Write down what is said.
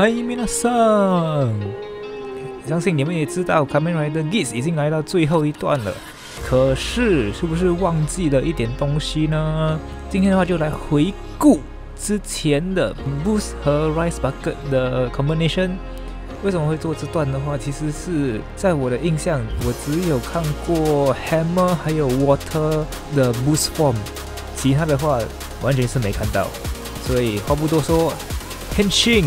嗨，米娜桑！相信你们也知道，《卡梅瑞的 Giz》已经来到最后一段了。可是，是不是忘记了一点东西呢？今天的话，就来回顾之前的 Boost 和 Rice Bucket 的 combination。为什么会做这段的话，其实是在我的印象，我只有看过 Hammer 还有 Water 的 Boost Form，其他的话完全是没看到。所以话不多说，Henshin。